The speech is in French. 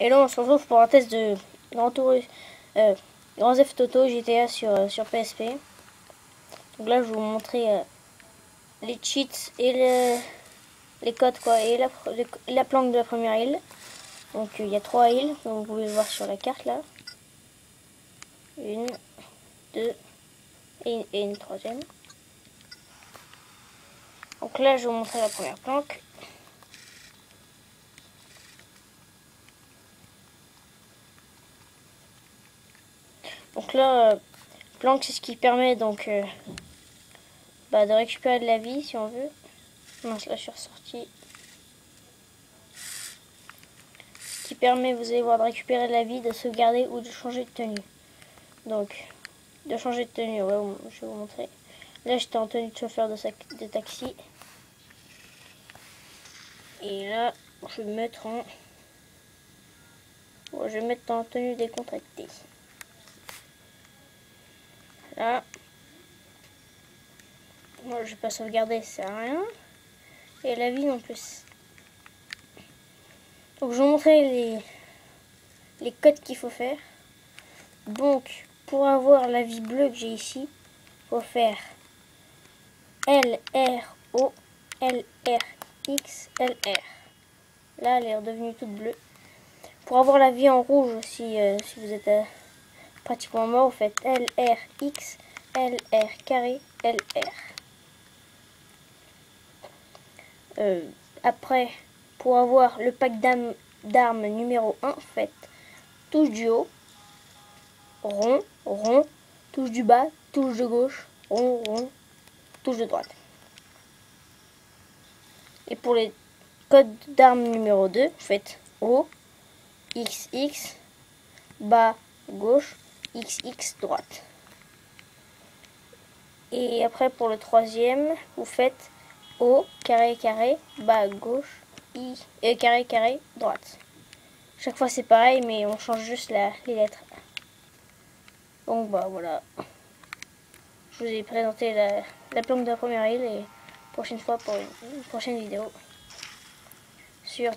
Et là, on se retrouve pour un test de Grand Tour, euh, Grand Theft Auto GTA sur, euh, sur PSP. Donc là, je vais vous montrer euh, les cheats et le, les codes, quoi, et la, la planque de la première île. Donc il y a trois îles, comme vous pouvez le voir sur la carte là. Une, deux et, et une troisième. Donc là, je vais vous montrer la première planque. Donc là, euh, c'est ce qui permet donc euh, bah, de récupérer de la vie si on veut. Mince, là je suis ressorti. Ce qui permet, vous allez voir, de récupérer de la vie, de sauvegarder ou de changer de tenue. Donc, de changer de tenue, ouais, je vais vous montrer. Là, j'étais en tenue de chauffeur de, de taxi. Et là, je vais me mettre en... Bon, je vais mettre en tenue décontractée. Moi, je vais pas sauvegarder, ça à rien. Et la vie non plus. Donc, je vais vous montrer les, les codes qu'il faut faire. Donc, pour avoir la vie bleue que j'ai ici, faut faire L, R, O, L, R, X, L, R. Là, elle est redevenue toute bleue. Pour avoir la vie en rouge, si, euh, si vous êtes euh, pratiquement mort, vous faites L, R, X, L, R, carré, L, R. Euh, après, pour avoir le pack d'armes numéro 1, faites touche du haut, rond, rond, touche du bas, touche de gauche, rond, rond, touche de droite. Et pour les codes d'armes numéro 2, vous faites haut, XX, bas, gauche, XX, droite. Et après pour le troisième, vous faites haut, carré, carré, bas, gauche, I, et carré, carré, droite. Chaque fois c'est pareil, mais on change juste la, les lettres. Donc bah voilà. Je vous ai présenté la, la de la première île et prochaine fois pour une, une prochaine vidéo sur